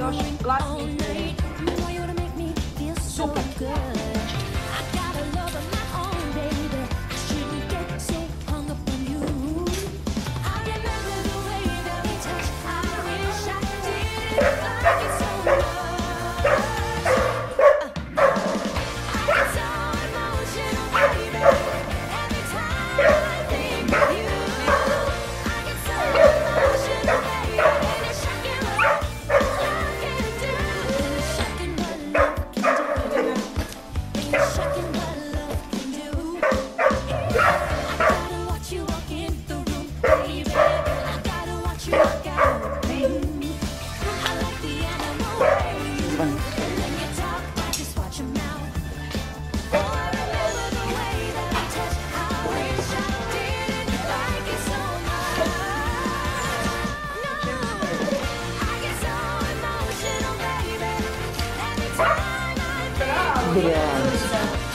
your shrink Super. Yeah.